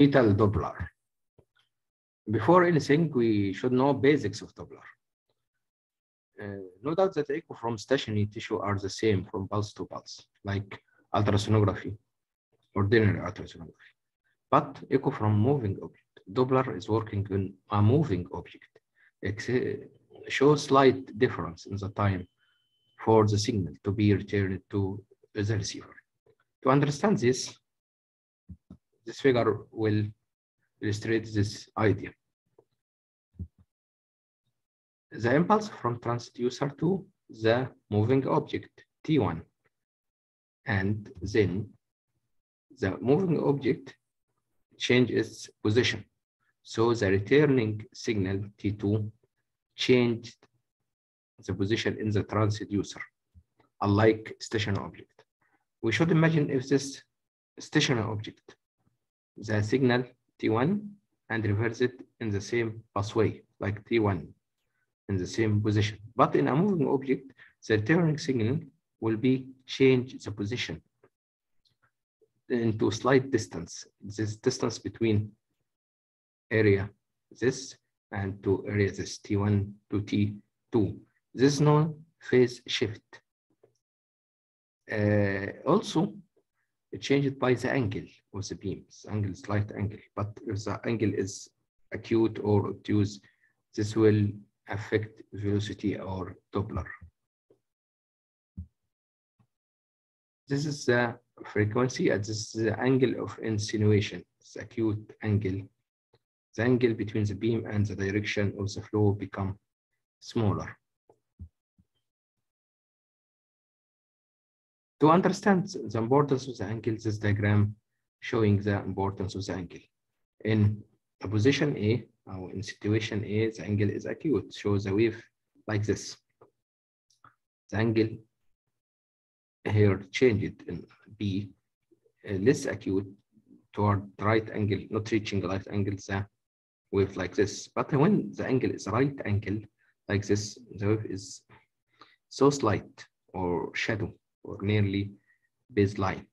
fetal Doppler. Before anything, we should know basics of Doppler. Uh, no doubt that echo from stationary tissue are the same from pulse to pulse, like ultrasonography, ordinary ultrasonography. But echo from moving object. Doppler is working on a moving object. It shows slight difference in the time for the signal to be returned to the receiver. To understand this, this figure will illustrate this idea. The impulse from transducer to the moving object, T1, and then the moving object change its position. So the returning signal T2 changed the position in the transducer, unlike stationary object. We should imagine if this stationary object, the signal T1 and reverse it in the same pathway, like T1 in the same position. But in a moving object, the returning signal will be change the position into slight distance. This distance between area this and to area this T1 to T2. This is known phase shift. Uh, also, changed by the angle of the beam, the angle slight angle. But if the angle is acute or obtuse, this will affect velocity or Doppler. This is the frequency and this is the angle of insonation, it's acute angle. The angle between the beam and the direction of the flow become smaller. To understand the importance of the angle, this diagram showing the importance of the angle. In position A, or in situation A, the angle is acute, shows a wave like this. The angle here changed in B, uh, less acute toward right angle, not reaching right angle, the wave like this. But when the angle is right angle like this, the wave is so slight or shadow or nearly baseline.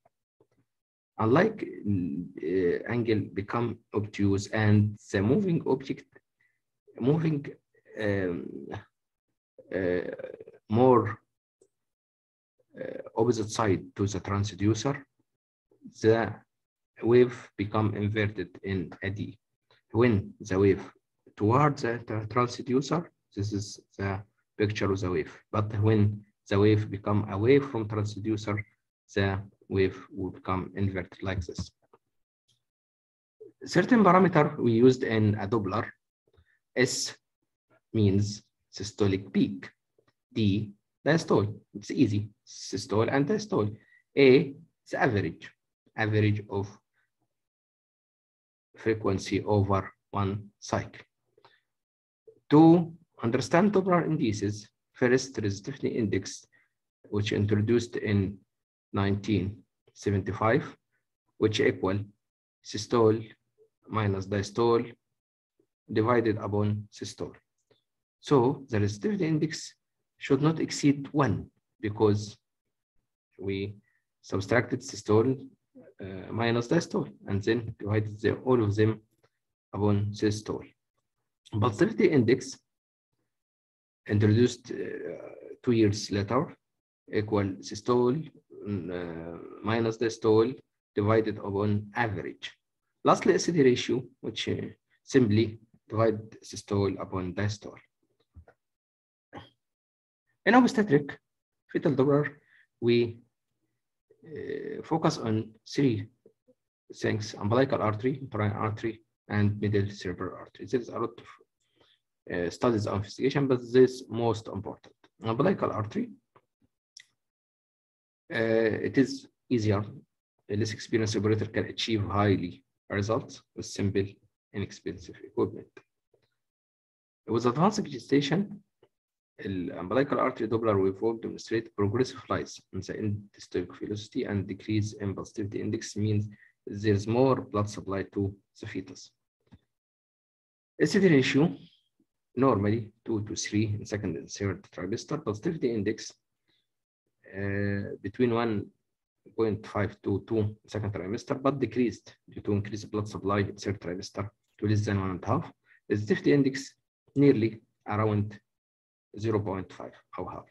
Unlike uh, angle become obtuse and the moving object moving um, uh, more uh, opposite side to the transducer, the wave become inverted in a D. When the wave towards the transducer, this is the picture of the wave. But when the wave become away from transducer, the wave will become inverted like this. Certain parameter we used in a Doppler, S means systolic peak, D diastole, it's easy, systole and diastole. A is average, average of frequency over one cycle. To understand Doppler indices, first resistivity index, which introduced in 1975, which equal systole minus diastole divided upon systole. So the resistivity index should not exceed one because we subtracted systole uh, minus diastole and then divided the, all of them upon systole. Pulsatility index introduced uh, two years later equal systole uh, minus diastole divided upon average. Lastly, acidity ratio, which uh, simply divide systole upon diastole. In obstetric fetal Doppler, we uh, focus on three things, umbilical artery, uterine artery, and middle cerebral artery. There's a lot of uh, studies on investigation, but this most important. Umbilical artery, uh, it is easier, a less experienced operator can achieve highly results with simple, inexpensive equipment. With advanced gestation, umbilical artery Doppler waveform demonstrate progressive rise in the end systolic velocity and decrease in pulsatility index means there's more blood supply to the fetus. Acidity ratio, normally 2 to 3 in second and third trimester. Pulsatility index uh, between 1 0.5 to 2 second trimester, but decreased due to increased blood supply in third trimester to less than one and a half. Safety index nearly around 0.5 or half.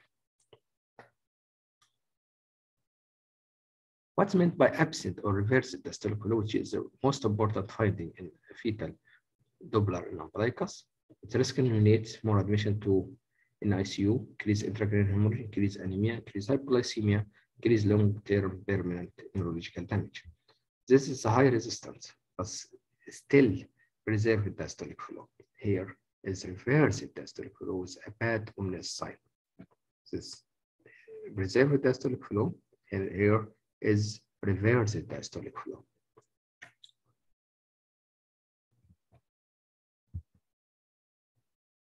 What's meant by absent or reversed diastolic which is the most important finding in fetal Doppler in umbilicus? It risk neonates more admission to NICU, increase intracranial hemorrhage, increase anemia, increase hypoglycemia, increase long-term permanent neurological damage. This is a high resistance, but still preserved diastolic flow. Here is reversed diastolic flow with a bad ominous sign. This preserved diastolic flow, and here is reversed diastolic flow.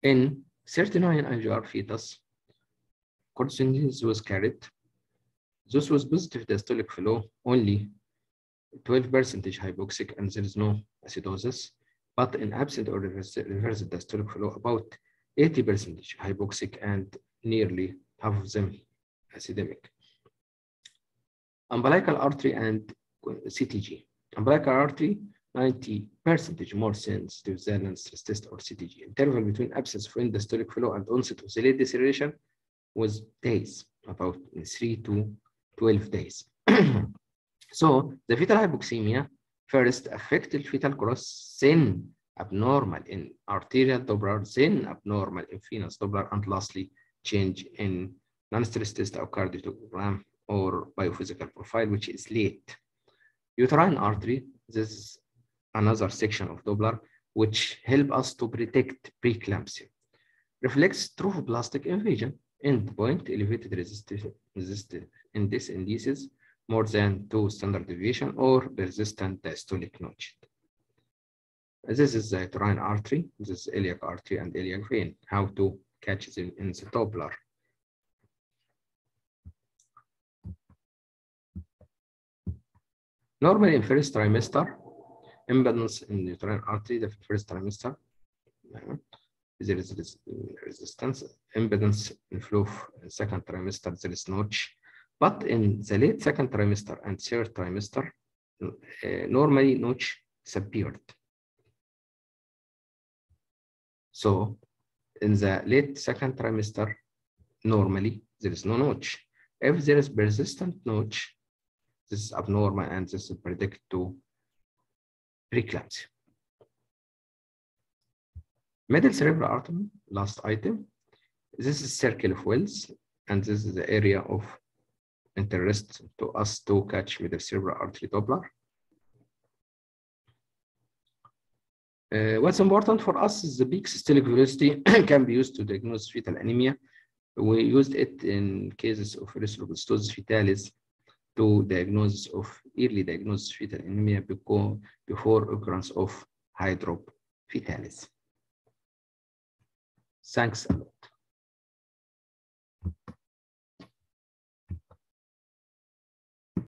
In 39 IUGR fetus, cordocentesis was carried. This was positive diastolic flow, only 12 percentage hypoxic, and there is no acidosis. But in absent or reverse, reverse diastolic flow, about 80 percentage hypoxic and nearly half of them acidemic. Umbilical artery and CTG. Umbilical artery, 90 percentage more sensitive than stress test or CTG. Interval between absence of diastolic flow and onset of late deceleration was days, about 3 to 12 days. so the fetal hypoxemia first affected fetal growth, then abnormal in arterial Doppler, then abnormal in venous Doppler, and lastly change in non-stress test or cardiogram or biophysical profile, which is late. Uterine artery, this is another section of Doppler, which help us to predict preeclampsia. Reflects trophoblastic invasion, endpoint elevated resistive, resistive index indices more than two standard deviation or persistent diastolic notch. This is the uterine artery, this is iliac artery and iliac vein, how to catch them in the Doppler. Normally in first trimester, impedance in the uterine artery, the first trimester, there is resistance, impedance in flow second trimester, there is notch. But in the late second trimester and third trimester, uh, normally notch disappeared. So in the late second trimester, normally there is no notch. If there is persistent notch, this is abnormal and this is predict to preeclampsia. Middle cerebral artery, last item. This is circle of Willis, and this is the area of interest to us to catch middle cerebral artery Doppler. Uh, what's important for us is the peak systolic velocity can be used to diagnose fetal anemia. We used it in cases of erythroblastosis fetalis to diagnosis of early diagnosis fetal anemia before, before occurrence of hydrops fetalis. Thanks a lot.